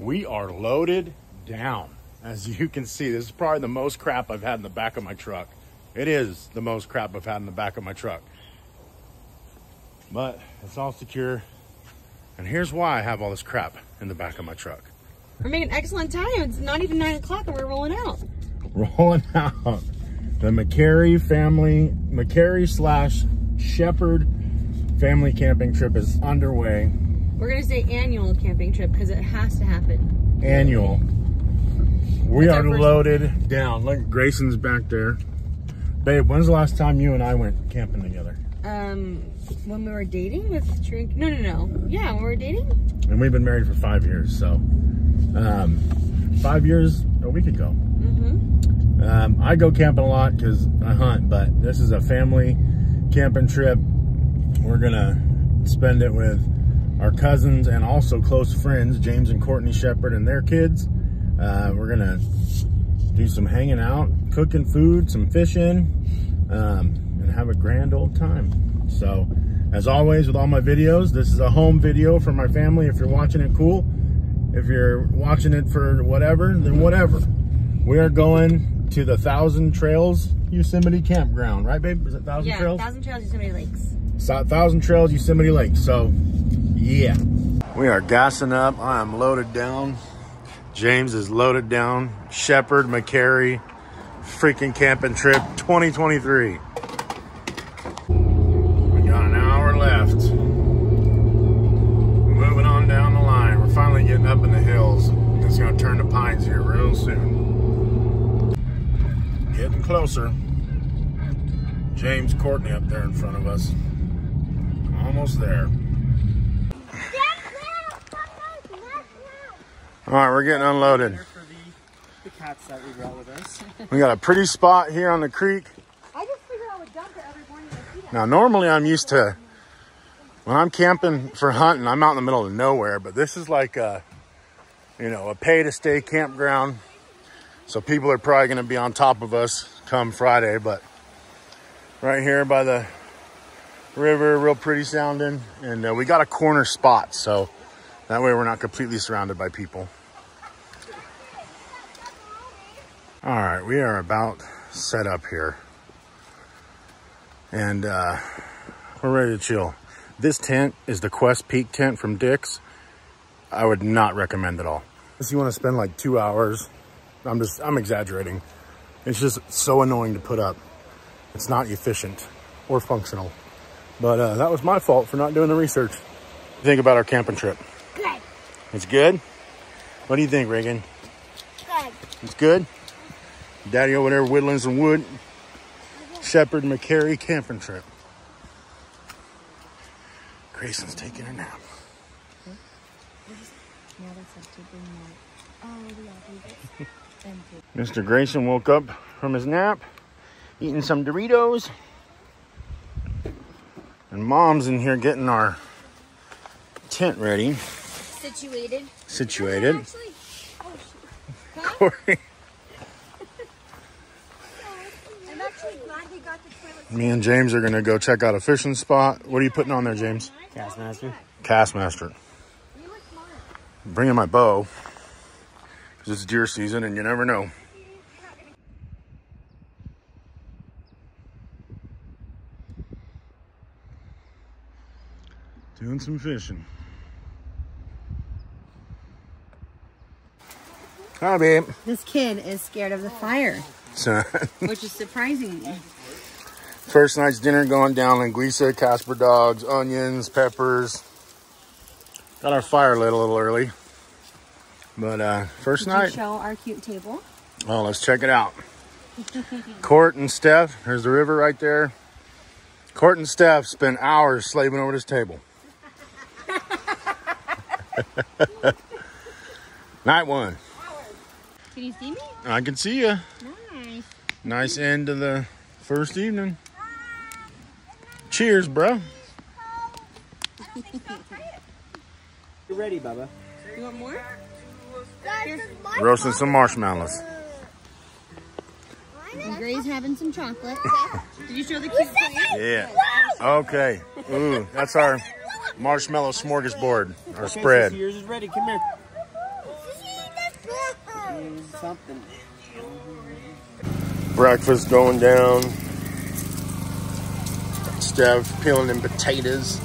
We are loaded down. As you can see, this is probably the most crap I've had in the back of my truck. It is the most crap I've had in the back of my truck. But it's all secure. And here's why I have all this crap in the back of my truck. We're making excellent time. It's not even nine o'clock and we're rolling out. Rolling out the McCary family, McCary slash Shepherd family camping trip is underway. We're gonna say annual camping trip because it has to happen. Annual. We That's are loaded down. Look, Grayson's back there. Babe, when's the last time you and I went camping together? Um, when we were dating with drink. No, no, no. Yeah, when we were dating. And we've been married for five years, so um, five years a week ago. Mm-hmm. Um, I go camping a lot because I hunt, but this is a family camping trip. We're gonna spend it with our cousins and also close friends, James and Courtney Shepherd and their kids. Uh, we're gonna do some hanging out, cooking food, some fishing, um, and have a grand old time. So, as always with all my videos, this is a home video for my family. If you're watching it, cool. If you're watching it for whatever, then whatever. We are going to the Thousand Trails Yosemite Campground, right, babe? Is it Thousand Yeah, Trails? Thousand Trails, Yosemite Lakes. So- Thousand Trails Yosemite Lake. So, yeah. We are gassing up. I am loaded down. James is loaded down. Shepherd, McCary, freaking camping trip 2023. We got an hour left. Moving on down the line. We're finally getting up in the hills. It's going to turn to pines here real soon. Getting closer. James Courtney up there in front of us. Almost there. All right, we're getting unloaded. the, the we brought with us. We got a pretty spot here on the creek. I just figured I would dump it every morning I see that. Now, normally I'm used to when I'm camping for hunting, I'm out in the middle of nowhere, but this is like a, you know, a pay to stay campground. So people are probably going to be on top of us come Friday, but right here by the river, real pretty sounding. And uh, we got a corner spot, so that way we're not completely surrounded by people. All right, we are about set up here. And uh, we're ready to chill. This tent is the Quest Peak tent from Dick's. I would not recommend it at all. If you want to spend like two hours, I'm just, I'm exaggerating. It's just so annoying to put up. It's not efficient or functional. But uh, that was my fault for not doing the research. Think about our camping trip. Good. It's good? What do you think, Reagan? Good. It's good? Daddy over there whittling some wood. Shepherd McCary camping trip. Grayson's taking a nap. Mr. Grayson woke up from his nap, eating some Doritos. And mom's in here getting our tent ready, Situated. situated. Oh. Corey. I'm actually glad they got the toilet. Me and James are gonna go check out a fishing spot. What are you putting on there, James? Kastmaster. Kastmaster. You look. Bringing my bow because it's deer season and you never know. Doing some fishing. Hi, babe. This kid is scared of the fire, So, which is surprising. First night's dinner going down. Linguiça, Casper dogs, onions, peppers. Got our fire lit a little early. But uh, first Did night. show our cute table? Oh, let's check it out. Court and Steph, there's the river right there. Court and Steph spent hours slaving over this table. Night one. Can you see me? I can see you. Nice. Nice end to the first evening. Cheers, bro. You ready, Bubba? You want more? Guys, Roasting some marshmallows. And Gray's having some chocolate. Did you show the cute plate? Yeah. Okay. Ooh, that's our marshmallow smorgasbord, our Okay, spread. yours is ready. Come here. Something. Breakfast going down. Steph peeling them potatoes.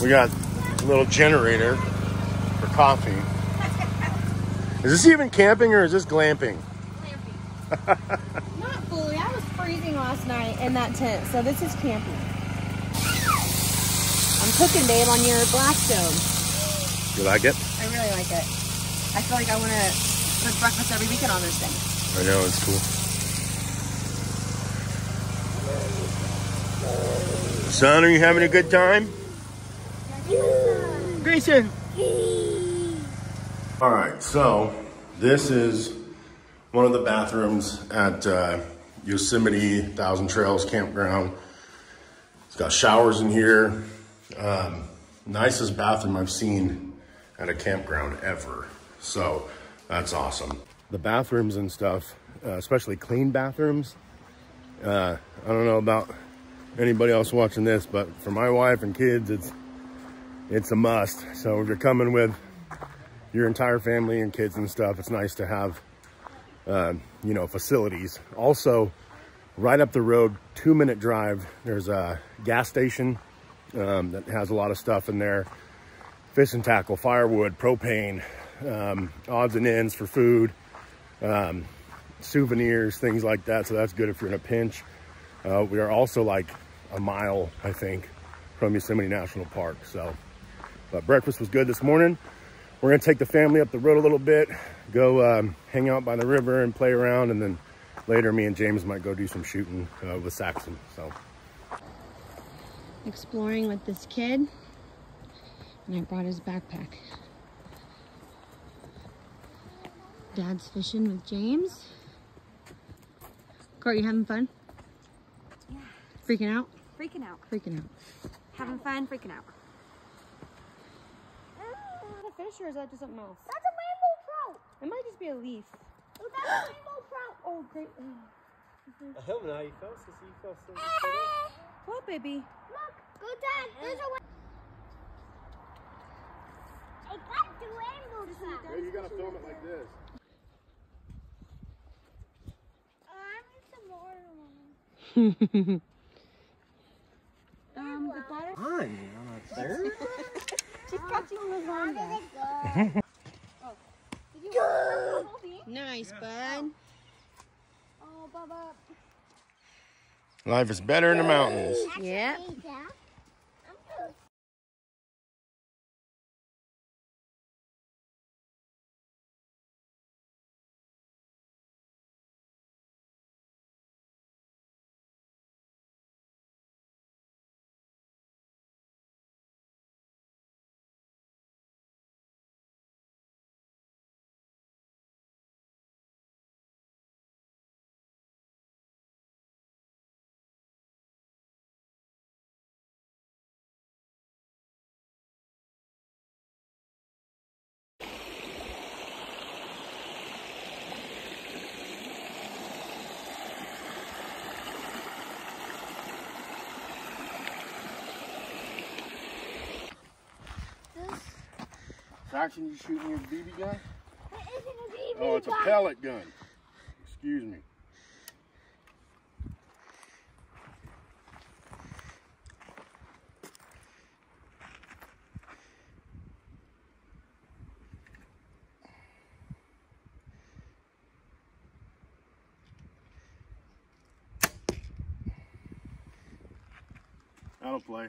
We got a little generator for coffee. Is this even camping or is this glamping? Glamping. Not fully. I was freezing last night in that tent, so this is camping. I'm cooking, babe, on your Blackstone. You like it? I really like it. I feel like I want to cook breakfast every weekend on this thing. I know, it's cool. Son, are you having a good time? Grayson. All right, so this is one of the bathrooms at uh, Yosemite Thousand Trails Campground. It's got showers in here. Um, nicest bathroom I've seen at a campground ever. So that's awesome. The bathrooms and stuff, uh, especially clean bathrooms. Uh, I don't know about anybody else watching this, but for my wife and kids, it's it's a must. So if you're coming with your entire family and kids and stuff, it's nice to have, uh, you know, facilities. Also, right up the road, two minute drive, there's a gas station um, that has a lot of stuff in there. Fish and tackle, firewood, propane, um, odds and ends for food, um, souvenirs, things like that. So that's good if you're in a pinch. Uh, we are also like a mile, I think, from Yosemite National Park. So, but breakfast was good this morning. We're gonna take the family up the road a little bit, go um, hang out by the river and play around, and then later me and James might go do some shooting uh, with Saxon. So, Exploring with this kid, and I brought his backpack. Dad's fishing with James. Court, you having fun? Yeah. Freaking out? Freaking out. Freaking out. Having fun, freaking out. Ah, a fish or is that just something else? That's a rainbow trout. It might just be a leaf. Oh, that's a rainbow trout. Oh, great. Oh. I hope not. know how You fell, sissy. You fell, sissy. What, eh. baby? Look, go down. Eh. There's a ra- I got the rainbow trout. you gotta film it like this. Oh, I need some more. The bottom. On, on a third? She's catching lasagna. How did go? oh. Did you want to? Nice, bud. Oh, Bubba. Life is better in the mountains. Yeah. Saxon, you shooting your BB gun? It isn't a BB Oh, it's a pellet gun. Excuse me. That'll play.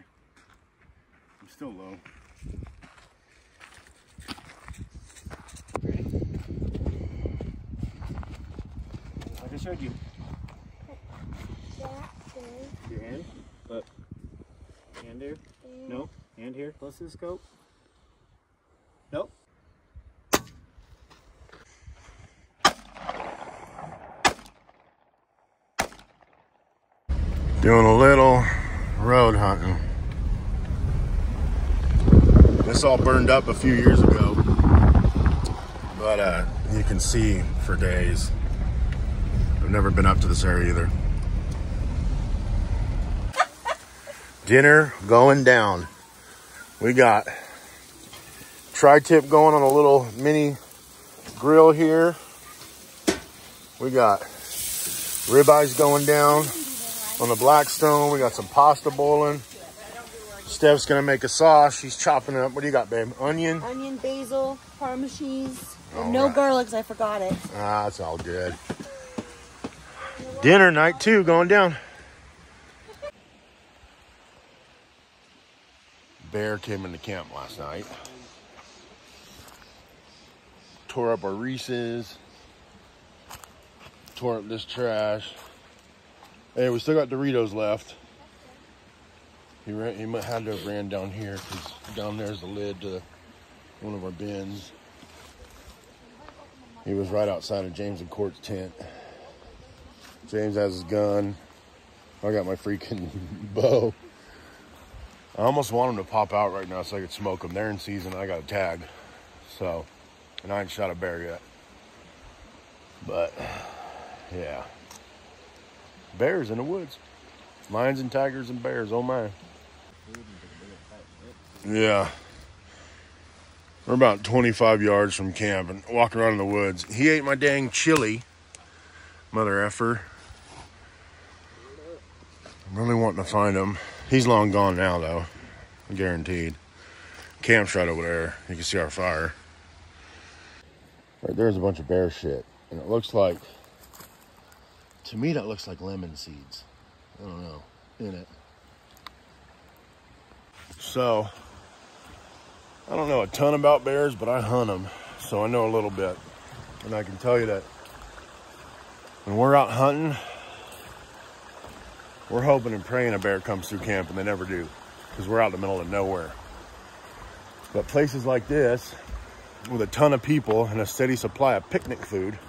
I'm still low. Showed you. That's. Your hand. Look. Hand here. Nope. Hand here. Close to the scope. Nope. Doing a little road hunting. This all burned up a few years ago, but uh, you can see for days. Never been up to this area either. Dinner going down. We got tri-tip going on a little mini grill here. We got ribeyes going down on the Blackstone. We got some pasta boiling. Steph's gonna make a sauce. She's chopping up. What do you got, babe? Onion? Onion, basil, parmesan cheese. No right. garlic I forgot it. Ah, it's all good. Dinner night two going down. Bear came into camp last night. Tore up our Reese's. Tore up this trash. Hey, we still got Doritos left. He ran, he had to have ran down here because down there's the lid to one of our bins. He was right outside of James and Court's tent. James has his gun. I got my freaking bow. I almost want him to pop out right now so I could smoke him. They're in season. I got a tag. So, and I ain't shot a bear yet. But, yeah. Bears in the woods. Lions and tigers and bears. Oh my. Yeah. We're about 25 yards from camp and walking around in the woods. He ate my dang chili. Mother effer. Really wanting to find him. He's long gone now, though. Guaranteed. Camp's right over there. You can see our fire. Right there's a bunch of bear shit. And it looks like, to me, that looks like lemon seeds. I don't know. In it. So, I don't know a ton about bears, but I hunt them, so I know a little bit. And I can tell you that when we're out hunting, we're hoping and praying a bear comes through camp, and they never do, because we're out in the middle of nowhere. But places like this, with a ton of people and a steady supply of picnic food,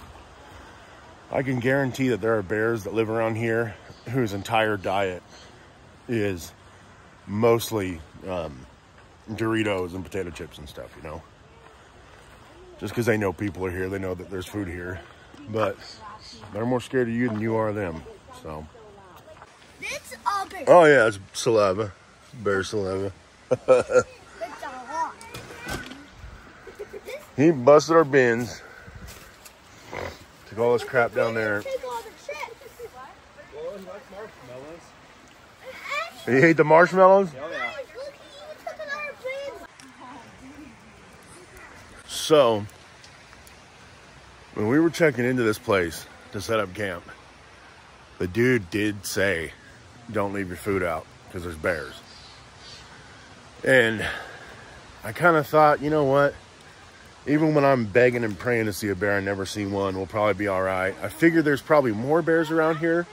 I can guarantee that there are bears that live around here whose entire diet is mostly um, Doritos and potato chips and stuff, you know. Just because they know people are here, they know that there's food here. But they're more scared of you than you are them. So. Oh yeah, it's saliva, bear saliva. It's a lot. He busted our bins. Took all this crap down there. Take all the he marshmallows. Ate the marshmallows. Oh, yeah. Guys, look, he took another bin. So, when we were checking into this place to set up camp, the dude did say, don't leave your food out because there's bears. And I kind of thought, you know what? Even when I'm begging and praying to see a bear, I never see one, we'll probably be all right. I figure there's probably more bears around here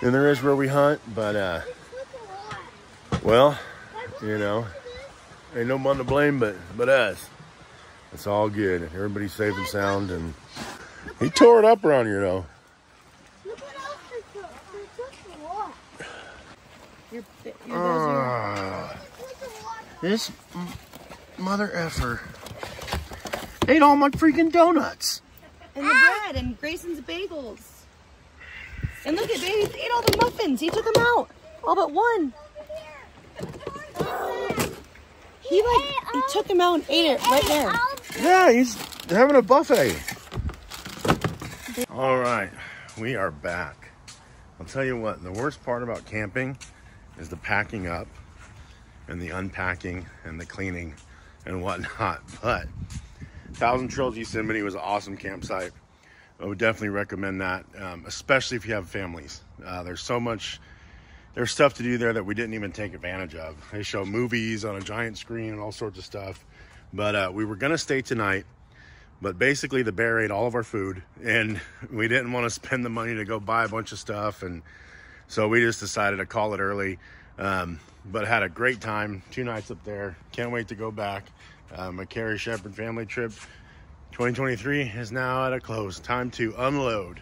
than there is where we hunt, but, uh, well, you know, ain't no one to blame but, but us. It's all good. Everybody's safe and sound, and he tore it up around here, though. Look what else they took. They took a lot. Your, your, those are- Ah, They took a lot. this mother effer ate all my freaking donuts. and the bread and Grayson's bagels. And look at baby, he ate all the muffins. He took them out, all but one. He like he took them out and ate it right there. Yeah, he's having a buffet. All right, we are back. I'll tell you what, the worst part about camping is the packing up and the unpacking and the cleaning and whatnot. But Thousand Trails Yosemite was an awesome campsite. I would definitely recommend that, um, especially if you have families. Uh, there's so much, there's stuff to do there that we didn't even take advantage of. They show movies on a giant screen and all sorts of stuff. But uh, we were gonna stay tonight, but basically the bear ate all of our food, and we didn't want to spend the money to go buy a bunch of stuff, and so we just decided to call it early. Um, but had a great time, two nights up there. Can't wait to go back. Uh, McCary Shepherd family trip 2023 is now at a close. Time to unload.